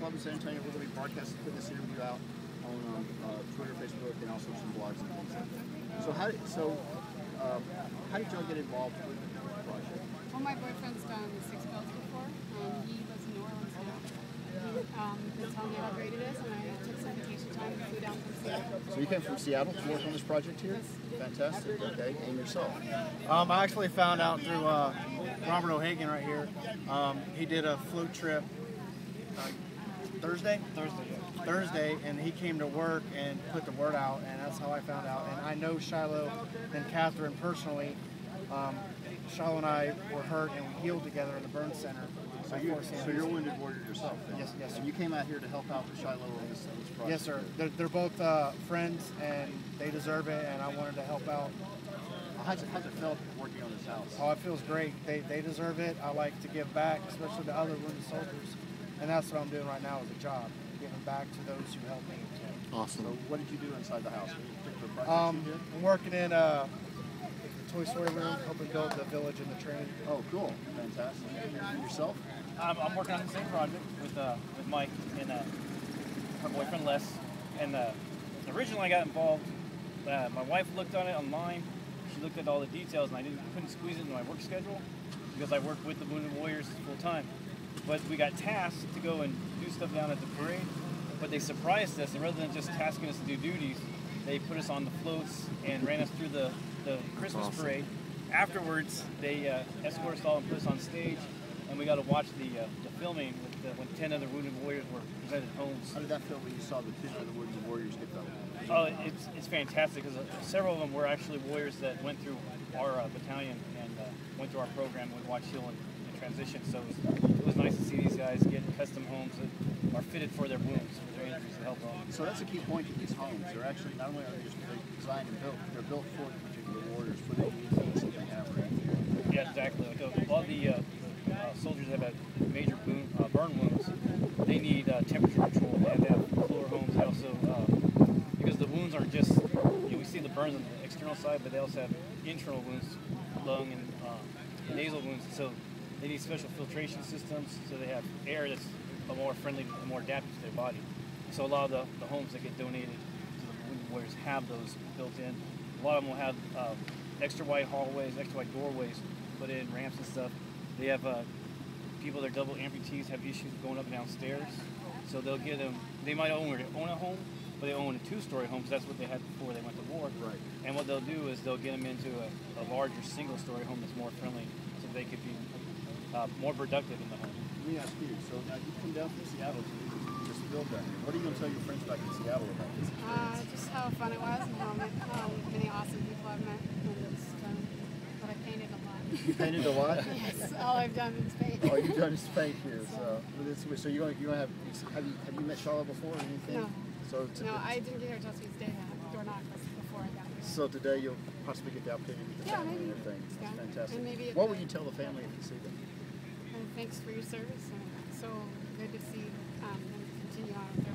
Club in San Antonio. We're going to be broadcasting, this interview out on um, uh, Twitter, Facebook, and also some blogs and things like that. So how did, so um, how did y'all get involved with the project? Well, my boyfriend's done six bills before, and he lives in New Orleans now. He um, telling me how great it is, and I took some vacation time and flew down from Seattle. So you came from Seattle to work on this project here? Fantastic. Okay, and yourself? Um, I actually found out through uh, Robert O'Hagan right here. Um, he did a float trip uh, Thursday. Thursday. Thursday, and he came to work and put the word out, and that's how I found out. And I know Shiloh and Catherine personally. Um, Shiloh and I were hurt, and we healed together in the burn center. So you're, so you're a wounded warrior yourself. Then. Yes, yes, sir. And you came out here to help out with Shiloh on this, on this project. Yes, sir. They're, they're both uh, friends, and they deserve it, and I wanted to help out. How's it, how's it felt working on this house? Oh, it feels great. They, they deserve it. I like to give back, especially to other wounded soldiers. And that's what I'm doing right now as a job, giving back to those who helped me. Awesome. So what did you do inside the house? Any particular projects Um. I'm working in uh, the Toy Story room, helping build the village and the train. Oh, cool. Fantastic. And yourself? I'm, I'm working on the same project with uh, with Mike and uh, her boyfriend Les. And uh, originally I got involved. Uh, my wife looked on it online. She looked at all the details, and I didn't couldn't squeeze it into my work schedule because I work with the Wounded Warriors full time. But we got tasked to go and do stuff down at the parade. But they surprised us, and rather than just tasking us to do duties, they put us on the floats and ran us through the, the Christmas parade. Afterwards, they uh, escorted us all and put us on stage, and we got to watch the, uh, the filming with the, when 10 other Wounded Warriors were presented homes. How did that feel when you saw the two of the Wounded Warriors get done? Oh, it's, it's fantastic because several of them were actually warriors that went through our uh, battalion and uh, went through our program with Watch Hill and, and Transition. So it was, it was nice to see these guys get custom homes that are fitted for their wounds, for their injuries to help them. So that's a key point to these homes. They're actually not only are they just designed and built, they're built for the particular warriors for the needs in case something happens. Yeah, exactly. Like uh, a lot of the uh, uh, soldiers that have had major boon, uh, burn wounds, they need uh, temperature control. They have to have cooler homes. They also, uh, because the wounds aren't just, you know, we see the burns on the external side, but they also have internal wounds, lung and uh, nasal wounds. So they need special filtration systems so they have air that's a more friendly, more adapted to their body. So a lot of the, the homes that get donated to the wounded warriors have those built in. A lot of them will have uh, extra wide hallways, extra wide doorways put in, ramps and stuff. They have uh, people that are double amputees have issues going up and down stairs. So they'll get them, they might own, own a home, but they own a two-story home because that's what they had before they went to war. Right. And what they'll do is they'll get them into a, a larger single-story home that's more friendly so they could be uh, more productive in the home. Let me ask you. So now you come down from Seattle to just build down here. What are you going to tell your friends back in Seattle about this? Uh, just how fun it was and how, many awesome people I've met. And just, um, but I painted a lot. You painted a lot. yes, all I've done is paint. All you've done is paint here. So, but it's, so you're going, you're going to have, have you, have you met Charlotte before or anything? No. So, to, No, I didn't get here till Tuesday. Uh, door knocked before I got here. so today you'll possibly get the opportunity to meet the Yeah, family maybe. and everything. That's Yeah. fantastic. And maybe what the- will you tell the family if you see them? And thanks for your service. And so good to see um, them continue on with their